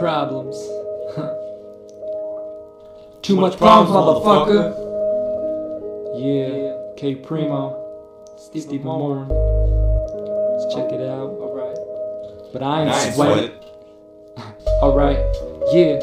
problems. Too much problems, motherfucker. Yeah, K Primeau, Steve Morin. Let's check it out. Alright. But I ain't, I ain't sweating. sweating. Alright, yeah.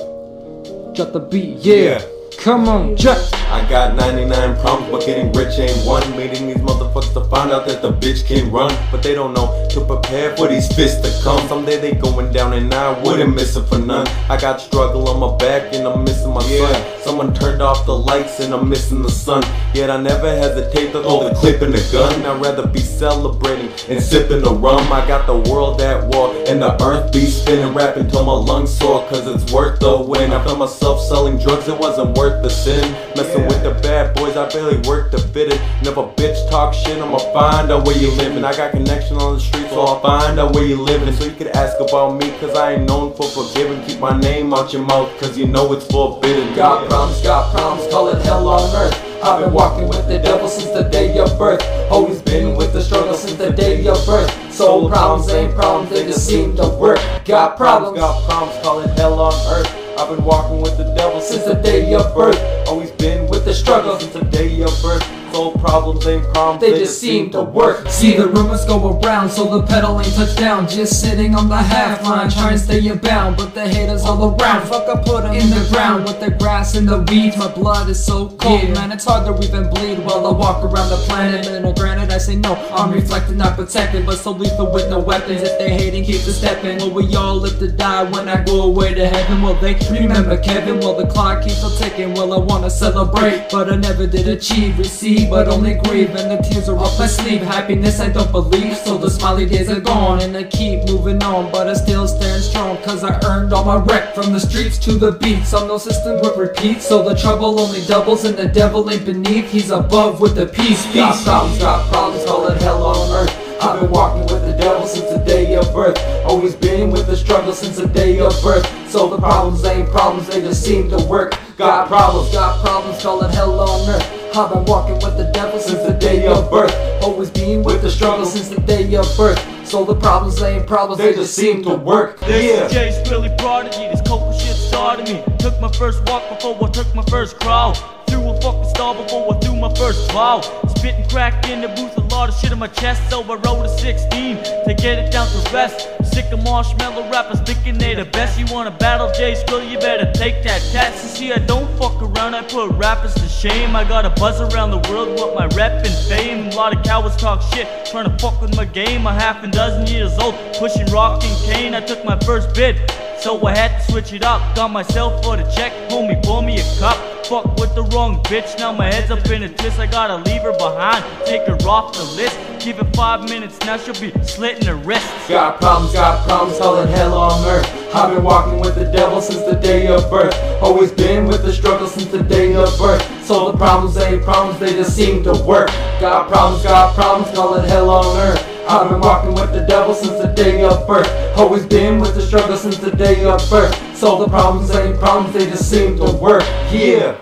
Drop the beat, yeah. Yeah. Come on, drop. I got 99 problems, but getting rich ain't one. Meeting these motherfuckers to find out that the bitch can run. But they don't know to prepare for these fists to come. Someday they going down and I wouldn't miss it for none. I got struggle on my back and I'm missing my son. Someone turned off the lights and I'm missing the sun. Yet I never hesitate to throw the clip in the gun. I'd rather be celebrating and sipping the rum. I got the world at war and the earth be spinning. Rapping till my lungs sore cause it's worth the win. I found myself selling drugs, it wasn't worth the sin. Messing with the bad boys, I barely work to fit it. A bitch talk shit, I'ma find out where you living. I got connection on the street, so I'll find out where you living. So you could ask about me, cause I ain't known for forgiving. Keep my name out your mouth, cause you know it's forbidden. Got problems, got problems, call it hell on earth. I've been walking with the devil since the day of birth. Always been with the struggle since the day of birth. So problems ain't problems, they just seem to work. Got problems, got problems, call it hell on earth. I've been walking with the devil since the day of birth. Always been with the struggle since the day of birth. So problems ain't problems, They just seem to work. See the rumors go around, so the pedal ain't touched down. Just sitting on the half line, trying to stay in bound. But the haters all around, fuck I put put 'em in the ground with the grass and the weeds. My blood is so cold, Yeah. man. It's hard to even bleed while I walk around the planet. And granted, I say no, I'm reflecting, not protecting, but so lethal with no weapons. If they hating, keep the stepping. Will we all live to die when I go away to heaven? Will they remember Kevin? Will the clock keep on ticking? Will I wanna celebrate? But I never did achieve, receive, but only grieve. And the tears are up my sleeve. Happiness I don't believe, so the smiley days are gone. And I keep moving on, but I still stand strong. Cause I earned all my rep from the streets to the beats. I'm no system repeat, so the trouble only doubles. And the devil ain't beneath, he's above with the peace. Got. Problems, got problems, call it hell on earth. I've been walking with the devil since the day of birth. Always been with the struggle since the day of birth. So the problems ain't problems, they just seem to work. Got problems, got problems, call it hell on earth. I've been walking with the devil since the day of birth. Always been with the struggle since the day of birth. So the problems ain't problems, they just seem to work. Yeah. This is J Scrilly prodigy, this coca shit started me. Took my first walk before I took my first crawl. Threw a fucking star before I threw my first wow. Spitting crack in the booth, a lot of shit in my chest, so I wrote a 16 to get it down to rest. Sick of marshmallow rappers thinking they the best. You wanna battle Jay Skrill, you better take that test. You see, I don't fuck around, I put rappers to shame. I got a buzz around the world with my rep and fame. A lot of cowards talk shit, trying to fuck with my game. A half a dozen years old, pushing rock and cane. I took my first bid. So I had to switch it up. Got myself for the check, homie, pour me a cup. Fuck with the wrong bitch, now my head's up in a twist. I gotta leave her behind, take her off the list. Give it five minutes, now she'll be slitting her wrists. Got problems, got problems, call it hell on earth. I've been walking with the devil since the day of birth. Always been with the struggle since the day of birth. So the problems ain't problems, they just seem to work. Got problems, got problems, call it hell on earth. I've been walking with the devil since the day of birth. Always been with the struggle since the day of birth. So the problems ain't problems, they just seem to work. Yeah.